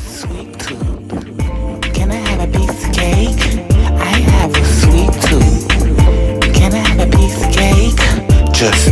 sweet? Can I have a piece cake? I have a sweet tooth. Can I have a piece of cake? Just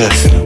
just